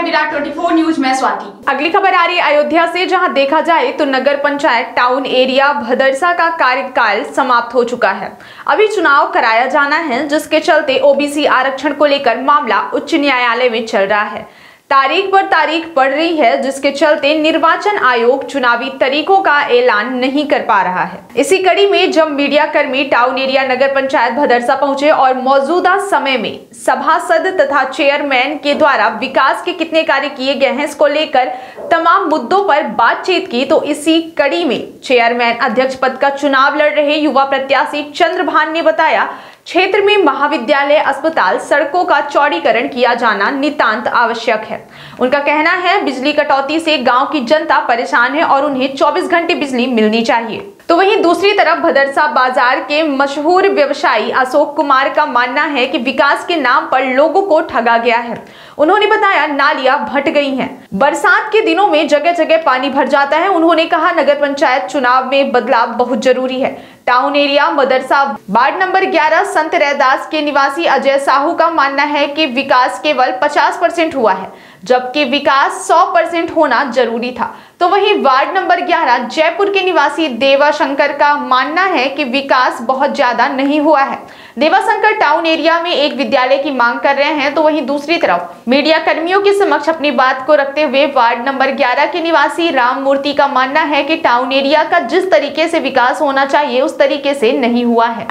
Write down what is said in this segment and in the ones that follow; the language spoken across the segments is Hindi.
है विराट 24 न्यूज़ में स्वाति अगली खबर आ रही है अयोध्या से जहाँ देखा जाए तो नगर पंचायत टाउन एरिया भदरसा का कार्यकाल समाप्त हो चुका है अभी चुनाव कराया जाना है जिसके चलते ओबीसी आरक्षण को लेकर मामला उच्च न्यायालय में चल रहा है तारीख पर तारीख पड़ रही है, जिसके चलते निर्वाचन आयोग चुनावी तरीकों का ऐलान नहीं कर पा रहा है। इसी कड़ी में जब मीडिया कर्मी टाउन एरिया नगर पंचायत भदरसा पहुँचे और मौजूदा समय में सभासद तथा चेयरमैन के द्वारा विकास के कितने कार्य किए गए हैं, इसको लेकर तमाम मुद्दों पर बातचीत की। तो इसी कड़ी में चेयरमैन अध्यक्ष पद का चुनाव लड़ रहे युवा प्रत्याशी चंद्रभान ने बताया क्षेत्र में महाविद्यालय, अस्पताल, सड़कों का चौड़ीकरण किया जाना नितांत आवश्यक है। उनका कहना है, बिजली कटौती से गाँव की जनता परेशान है और उन्हें 24 घंटे बिजली मिलनी चाहिए। तो वहीं दूसरी तरफ़ भदरसा बाज़ार के मशहूर व्यवसायी अशोक कुमार का मानना है कि विकास के नाम पर लोगों को ठगा गया है। उन्होंने बताया, नालियाँ भट गई हैं। बरसात के दिनों में जगह जगह पानी भर जाता है। उन्होंने कहा, नगर पंचायत चुनाव में बदलाव बहुत ज़रूरी है। Town area Madarsa ward number 11 Sant Raidas के निवासी अजय साहू का मानना है कि विकास केवल 50 परसेंट हुआ है, जबकि विकास 100 परसेंट होना ज़रूरी था। तो वहीं वार्ड नंबर 11 जयपुर के निवासी देवा शंकर का मानना है कि विकास बहुत ज़्यादा नहीं हुआ है। देवा शंकर टाउन एरिया में एक विद्यालय की मांग कर रहे हैं तो वहीं दूसरी तरफ़ मीडिया कर्मियों के समक्ष अपनी बात को रखते हुए वार्ड नंबर 11 के निवासी राम मूर्ति का मानना है कि टाउन एरिया का जिस तरीके से विकास होना चाहिए, उस तरीके से नहीं हुआ है।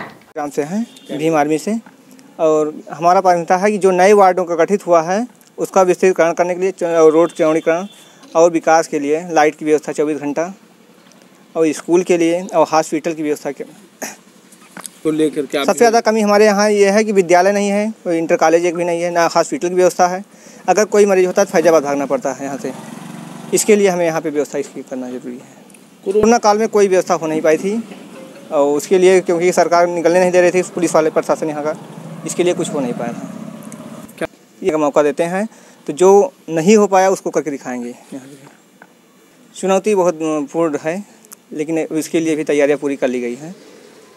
भीम आर्मी से। और हमारा प्राथमिकता है कि जो नए वार्डों का गठित हुआ है, उसका विस्तृतकरण करने के लिए रोड चौड़ीकरण और विकास के लिए लाइट की व्यवस्था चौबीस घंटा और स्कूल के लिए और हॉस्पिटल की व्यवस्था के को लेकर के आप सबसे ज़्यादा कमी हमारे यहाँ ये है कि विद्यालय नहीं है कोई इंटर कॉलेज एक भी नहीं है ना हॉस्पिटल की व्यवस्था है। अगर कोई मरीज़ होता है तो फैजाबाद भागना पड़ता है यहाँ से। इसके लिए हमें यहाँ पे व्यवस्था इसकी करना ज़रूरी है। कोरोना काल में कोई व्यवस्था हो नहीं पाई थी और उसके लिए क्योंकि सरकार निकलने नहीं दे रही थी पुलिस वाले प्रशासन यहाँ का इसके लिए कुछ हो नहीं पाया था। क्या ये मौका देते हैं तो जो नहीं हो पाया उसको करके दिखाएँगे। यहाँ पे। चुनौती बहुत पूर्ण है लेकिन इसके लिए भी तैयारियाँ पूरी कर ली गई हैं।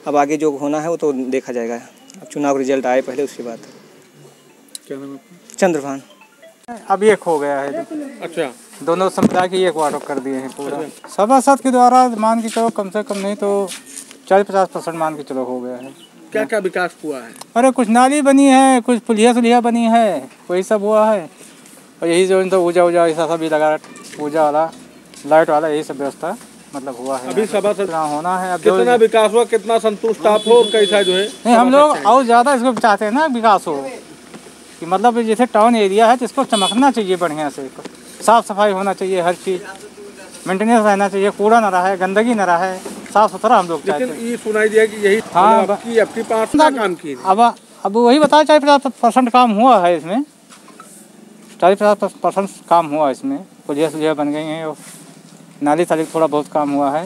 अब आगे जो होना है वो तो देखा जाएगा। अब चुनाव रिज़ल्ट आए पहले उसके बाद। क्या नाम है चंद्रभान। अब एक हो गया है। अच्छा। दोनों समुदाय के एक वार्ड कर दिए हैं पूरा। सभासद के द्वारा मान के चलो कम से कम नहीं तो चालीस पचास परसेंट मान के चलो हो गया है। क्या क्या विकास हुआ है? अरे कुछ नाली बनी है कुछ पुलिया सुलिया बनी है वही सब हुआ है। और यही जो तो ऊर्जा ऊर्जा ऐसा सब भी लगा ऊर्जा वाला लाइट वाला यही सब व्यवस्था मतलब हुआ है। अभी सभासद इतना होना है अब कितना विकास हुआ कितना संतुष्ट आप हो कैसा जो है? नहीं हम लोग और ज़्यादा इसको चाहते हैं ना विकास हो। कि मतलब जैसे टाउन एरिया है तो इसको चमकना चाहिए बढ़िया से। साफ़ सफ़ाई होना चाहिए हर चीज़। मेंटेनेंस रहना चाहिए कूड़ा ना रहे गंदगी ना रहे साफ़ सुथरा हम लोग लेकिन हैं। ये सुनाई दिया कि यही हाँ, मतलब आपकी आपकी पाँच काम की अब अब वही बताया चालीस पचास परसेंट काम हुआ है इसमें। चालीस पचास परसेंट काम हुआ है इसमें। पुलिया सुलिया बन गई हैं और नाली ताली थोड़ा बहुत काम हुआ है।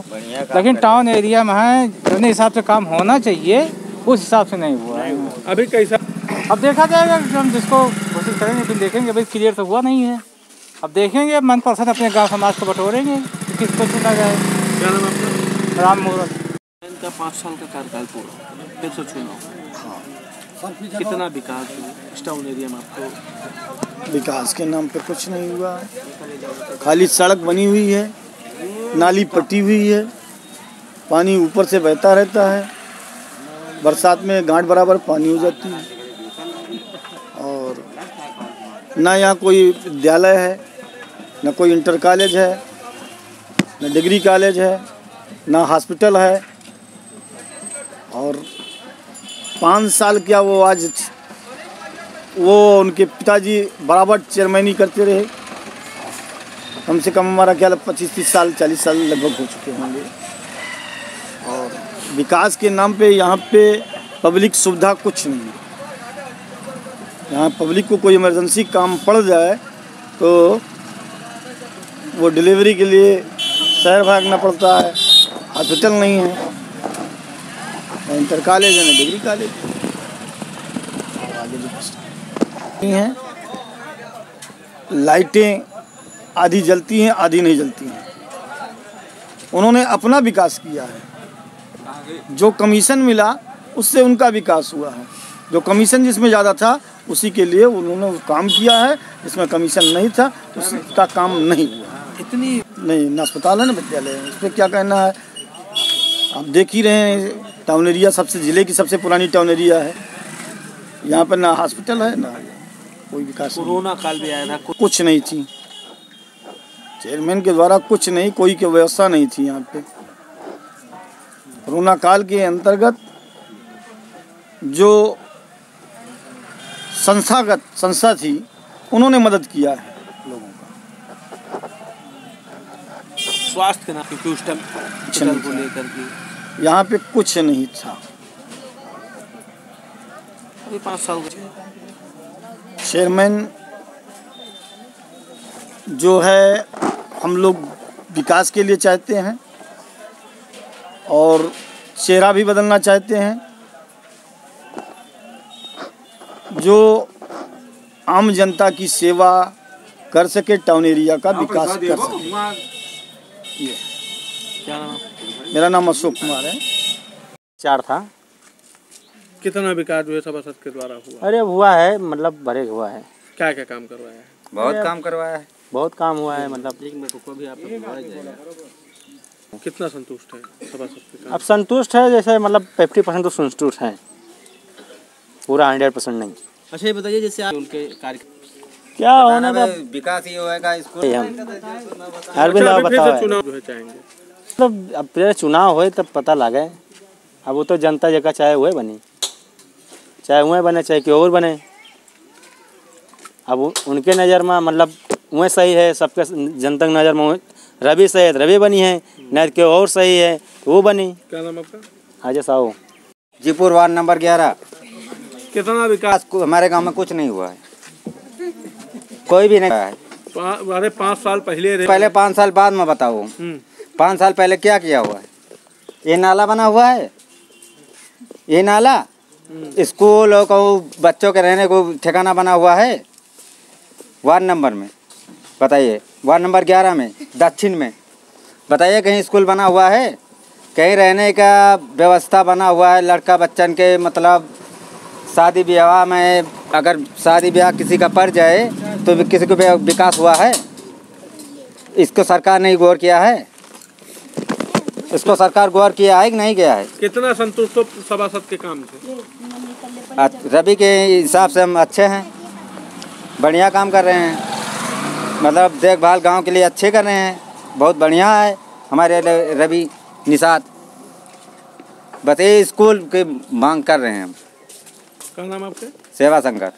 लेकिन टाउन एरिया में है जितने हिसाब से काम होना चाहिए उस हिसाब से नहीं हुआ है। अभी कैसा? अब देखा जाएगा कि हम जिसको कोशिश करेंगे फिर देखेंगे भाई क्लियर तो हुआ नहीं है। अब देखेंगे मन पसंद अपने गाँव समाज को बटोरेंगे कि किसको चुना जाए। राम मुहूर्त इनका पाँच साल का कार्यकाल पूरा। फिर से चुनाव। कितना विकास इस टाउन एरिया में आपको? विकास के नाम पे कुछ नहीं हुआ। खाली सड़क बनी हुई है, नाली पटी हुई है, पानी ऊपर से बहता रहता है, बरसात में गांठ बराबर पानी हो जाती है। और ना यहाँ कोई विद्यालय है, न कोई इंटर कॉलेज है, न डिग्री कॉलेज है, ना हॉस्पिटल है। और पाँच साल क्या वो आज वो उनके पिताजी बराबर चेयरमैनी करते रहे। कम से कम हमारा ख्याल पच्चीस, तीस साल, चालीस साल लगभग हो चुके होंगे। और विकास के नाम पे यहाँ पे पब्लिक सुविधा कुछ नहीं है। यहाँ पब्लिक को कोई इमरजेंसी काम पड़ जाए तो वो डिलीवरी के लिए शहर भागना पड़ता है, हॉस्पिटल नहीं है। न इंटर कॉलेज है ना डिग्री कॉलेज? आगे है। लाइटें आधी जलती हैं आधी नहीं जलती हैं। उन्होंने अपना विकास किया है। जो कमीशन मिला उससे उनका विकास हुआ है। जो कमीशन जिसमें ज़्यादा था उसी के लिए उन्होंने काम किया है। जिसमें कमीशन नहीं था उसका काम नहीं हुआ। इतनी नहीं ना अस्पताल है ना विद्यालय है। इस पर क्या कहना है? आप देख ही रहे हैं टाउन एरिया सबसे ज़िले की सबसे पुरानी टाउन एरिया है। यहाँ पर ना हॉस्पिटल है ना कोई विकास कोरोना काल भी आया था कुछ नहीं थी। चेयरमैन के द्वारा कुछ नहीं कोई की व्यवस्था नहीं थी यहाँ पे। कोरोना काल के अंतर्गत जो संस्थागत संस्था थी उन्होंने मदद किया है लोगों का। स्वास्थ्य के नाम क्योंकि उस टाइम हॉस्पिटल को लेकर के। यहाँ पे कुछ नहीं था। अभी पाँच साल चेयरमैन जो है हम लोग विकास के लिए चाहते हैं और चेहरा भी बदलना चाहते हैं। जो आम जनता की सेवा कर सके टाउन एरिया का विकास कर सके। क्या नाम है? मेरा नाम अशोक कुमार है। चार था। कितना विकास जो है सभासद के द्वारा हुआ? अरे हुआ है मतलब बड़े हुआ है। क्या क्या काम करवाया है? बहुत काम करवाया है। बहुत काम हुआ है मतलब। कितना संतुष्ट है सभासद के अब संतुष्ट है जैसे मतलब फिफ्टी परसेंट तो संतुष्ट है। पूरा हंड्रेड परसेंट नहीं। अच्छा ये बताइए जैसे आप उनके कार्य क्या होने का विकास ही होएगा स्कूल हम अच्छा, अरविंद फिर से बताओ। चुनाव मतलब अब पहले चुनाव होए तब पता लगे। अब वो तो जनता जगह चाहे हुए बनी। चाहे हुए बने चाहे केहू और बने। अब उनके नज़र में मतलब वह सही है सबके जनता की नज़र में रवि सही है रवि बनी है नहीं तो केहू और सही है वो बनी। क्या नाम आपका? आज साहू। जीपुर वार्ड नंबर ग्यारह। कितना विकास हमारे गाँव में कुछ नहीं हुआ है। कोई भी नहीं। है पा- अरे पाँच साल पहले पहले पाँच साल बाद में बताओ हम्म, पाँच साल पहले क्या किया हुआ है? ये नाला बना हुआ है? ये नाला? स्कूल और कहूँ बच्चों के रहने को ठिकाना बना हुआ है? वार्ड नंबर में। बताइए वार्ड नंबर ग्यारह में दक्षिण में। बताइए कहीं स्कूल बना हुआ है? कहीं रहने का व्यवस्था बना हुआ है? लड़का बच्चन के मतलब शादी ब्याह में अगर शादी ब्याह किसी का पड़ जाए तो किसी को विकास हुआ है? इसको सरकार ने गौर किया है? इसको सरकार गौर किया है कि नहीं किया है? कितना संतुष्ट हो सभासद के काम से? रवि के हिसाब से हम अच्छे हैं। बढ़िया काम कर रहे हैं। मतलब देखभाल गाँव के लिए अच्छे कर रहे हैं। बहुत बढ़िया है। हमारे रवि निषाद ये स्कूल की मांग कर रहे हैं हम। क्या नाम आपका? सेवा संघर